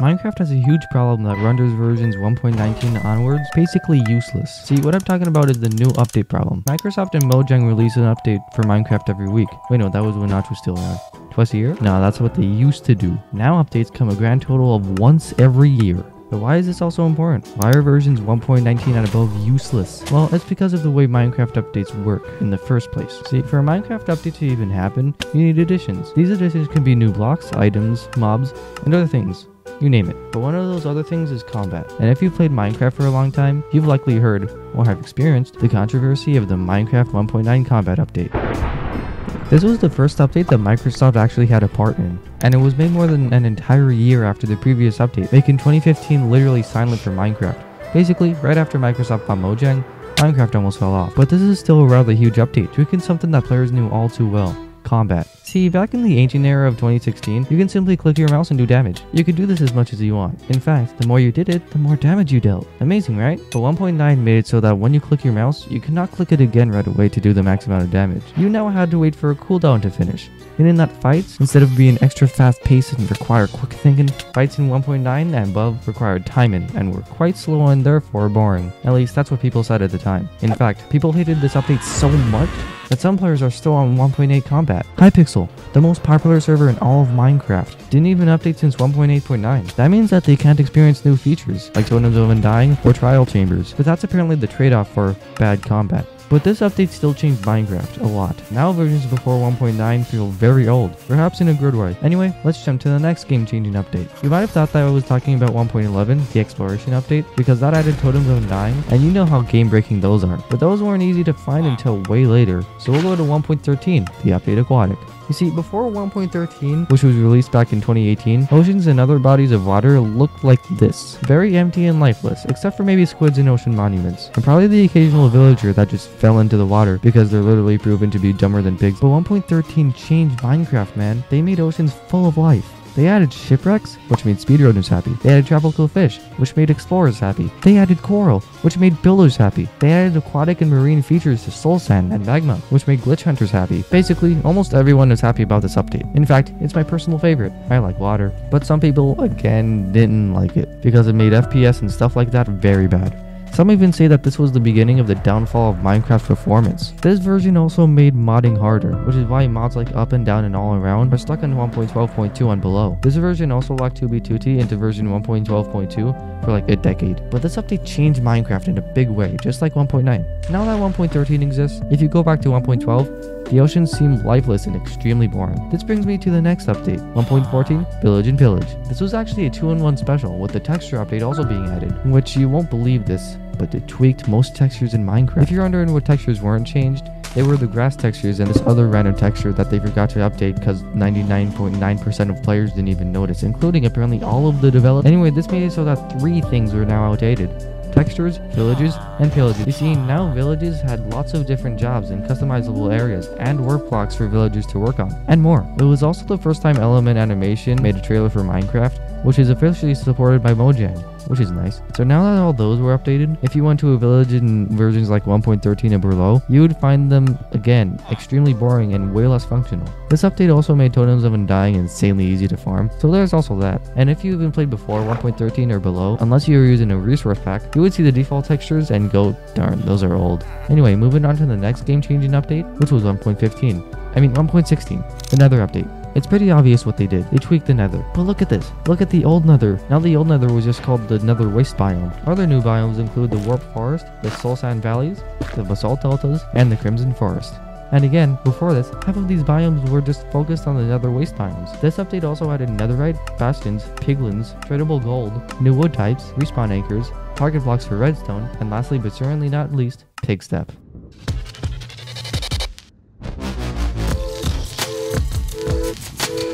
Minecraft has a huge problem that renders versions 1.19 onwards basically useless. See, what I'm talking about is the new update problem. Microsoft and Mojang release an update for Minecraft every week. Wait, no, that was when Notch was still around. Twice a year? No, that's what they used to do. Now updates come a grand total of once every year. But why is this also important? Why are versions 1.19 and above useless? Well, it's because of the way Minecraft updates work in the first place. See, for a Minecraft update to even happen, you need additions. These additions can be new blocks, items, mobs, and other things. You name it. But one of those other things is combat. And if you've played Minecraft for a long time, you've likely heard, or have experienced, the controversy of the Minecraft 1.9 combat update. This was the first update that Microsoft actually had a part in, and it was made more than an entire year after the previous update, making 2015 literally silent for Minecraft. Basically, right after Microsoft bought Mojang, Minecraft almost fell off. But this is still a rather huge update, tweaking something that players knew all too well combat. See, back in the ancient era of 2016, you can simply click your mouse and do damage. You could do this as much as you want. In fact, the more you did it, the more damage you dealt. Amazing, right? But 1.9 made it so that when you click your mouse, you cannot click it again right away to do the max amount of damage. You now had to wait for a cooldown to finish. And in that fights, instead of being extra fast paced and require quick thinking, fights in 1.9 and above required timing and were quite slow and therefore boring. At least that's what people said at the time. In fact, people hated this update so much that some players are still on 1.8 combat. Hypixel, the most popular server in all of Minecraft, didn't even update since 1.8.9. That means that they can't experience new features, like Totems of Undying or Trial Chambers, but that's apparently the trade-off for bad combat. But this update still changed Minecraft a lot. Now versions before 1.9 feel very old, perhaps in a good way. Anyway, let's jump to the next game-changing update. You might have thought that I was talking about 1.11, the exploration update, because that added Totems of Undying, and you know how game-breaking those are. But those weren't easy to find until way later, so we'll go to 1.13, the update Aquatic. You see, before 1.13, which was released back in 2018, oceans and other bodies of water looked like this. Very empty and lifeless, except for maybe squids and ocean monuments. And probably the occasional villager that just fell into the water because they're literally proven to be dumber than pigs. But 1.13 changed Minecraft, man. They made oceans full of life. They added shipwrecks, which made speedrunners happy. They added tropical fish, which made explorers happy. They added coral, which made builders happy. They added aquatic and marine features to soul sand and magma, which made glitch hunters happy. Basically, almost everyone is happy about this update. In fact, it's my personal favorite. I like water. But some people, again, didn't like it because it made FPS and stuff like that very bad. Some even say that this was the beginning of the downfall of Minecraft's performance. This version also made modding harder, which is why mods like up and down and all around are stuck on 1.12.2 and below. This version also locked 2B2T into version 1.12.2 for like a decade. But this update changed Minecraft in a big way, just like 1.9. Now that 1.13 exists, if you go back to 1.12, the oceans seem lifeless and extremely boring. This brings me to the next update, 1.14, Village and Pillage. This was actually a 2-in-1 special, with the texture update also being added, which you won't believe this, but it tweaked most textures in Minecraft. If you're wondering what textures weren't changed, they were the grass textures and this other random texture that they forgot to update because 99.9% of players didn't even notice, including apparently all of the developers. Anyway, this made it so that three things were now outdated textures, villages, and pillages. You see, now villages had lots of different jobs and customizable areas and work blocks for villagers to work on, and more. It was also the first time Element Animation made a trailer for Minecraft, which is officially supported by Mojang which is nice. So now that all those were updated, if you went to a village in versions like 1.13 and below, you would find them, again, extremely boring and way less functional. This update also made Totems of Undying insanely easy to farm, so there's also that. And if you even played before 1.13 or below, unless you were using a resource pack, you would see the default textures and go, darn, those are old. Anyway, moving on to the next game-changing update, which was 1.15. I mean 1.16, another update. It's pretty obvious what they did. They tweaked the nether. But look at this. Look at the old nether. Now the old nether was just called the nether waste biome. Other new biomes include the warp forest, the soul sand valleys, the basalt deltas, and the crimson forest. And again, before this, half of these biomes were just focused on the nether waste biomes. This update also added netherite, bastions, piglins, tradable gold, new wood types, respawn anchors, target blocks for redstone, and lastly but certainly not least, Pigstep.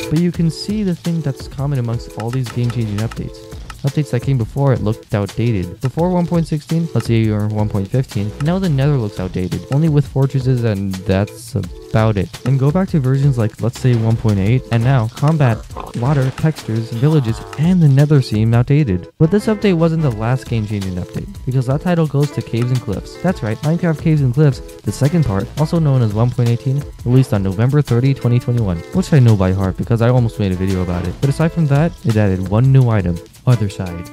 But you can see the thing that's common amongst all these game-changing updates. Updates that came before it looked outdated. Before 1.16, let's say you're 1.15, now the nether looks outdated, only with fortresses and that's about it. And go back to versions like let's say 1.8, and now combat, water, textures, villages, and the nether seem outdated. But this update wasn't the last game-changing update, because that title goes to Caves and Cliffs. That's right, Minecraft Caves and Cliffs, the second part, also known as 1.18, released on November 30, 2021, which I know by heart because I almost made a video about it. But aside from that, it added one new item, otherside.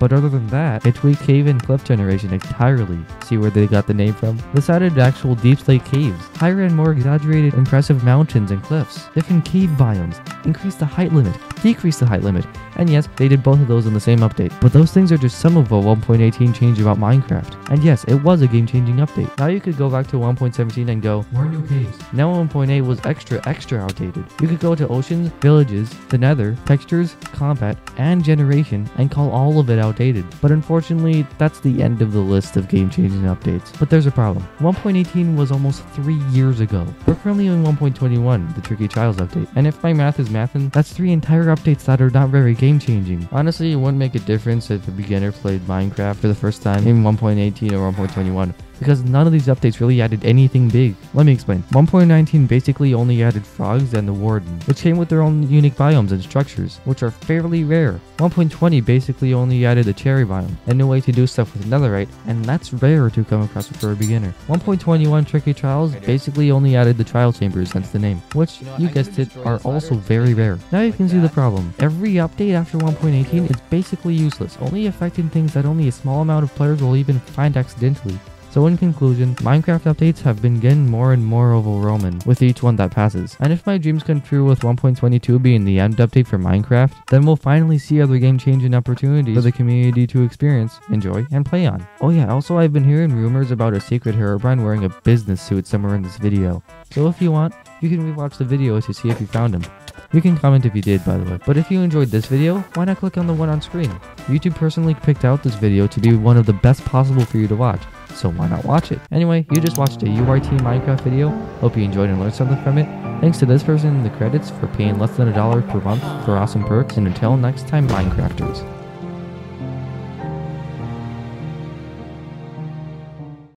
But other than that, it tweaked cave and cliff generation entirely. See where they got the name from? Added actual deepslate caves, higher and more exaggerated impressive mountains and cliffs, different cave biomes, increased the height limit, decreased the height limit, and yes, they did both of those in the same update. But those things are just some of a 1.18 change about Minecraft. And yes, it was a game-changing update. Now you could go back to 1.17 and go, more new caves. Now 1.8 was extra, extra outdated. You could go to oceans, villages, the nether, textures, combat, and generation, and call all of it outdated. But unfortunately, that's the end of the list of game-changing updates. But there's a problem. 1.18 was almost three years ago. We're currently in 1.21, the Tricky Trials update. And if my math is mathin', that's three entire updates that are not very game changing. Honestly, it wouldn't make a difference if a beginner played Minecraft for the first time in 1.18 or 1.21 because none of these updates really added anything big. Let me explain. 1.19 basically only added frogs and the warden, which came with their own unique biomes and structures, which are fairly rare. 1.20 basically only added the cherry biome, a new way to do stuff with netherite, and that's rare to come across for a beginner. 1.21 Tricky Trials basically only added the trial chambers, hence the name, which, you guessed it, are also very rare. Now you can see the problem. Every update after 1.18 is basically useless, only affecting things that only a small amount of players will even find accidentally. So in conclusion, Minecraft updates have been getting more and more overwhelming with each one that passes. And if my dreams come true with 1.22 being the end update for Minecraft, then we'll finally see other game changing opportunities for the community to experience, enjoy, and play on. Oh yeah, also I've been hearing rumors about a secret Herobrine wearing a business suit somewhere in this video. So if you want, you can rewatch the video to see if you found him. You can comment if you did, by the way. But if you enjoyed this video, why not click on the one on screen? YouTube personally picked out this video to be one of the best possible for you to watch so why not watch it? Anyway, you just watched a UYT Minecraft video. Hope you enjoyed and learned something from it. Thanks to this person in the credits for paying less than a dollar per month for awesome perks, and until next time, Minecrafters.